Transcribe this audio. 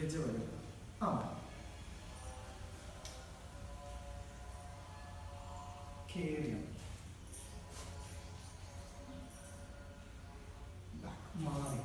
ഗജ വരും ആ കേറിയം മാറി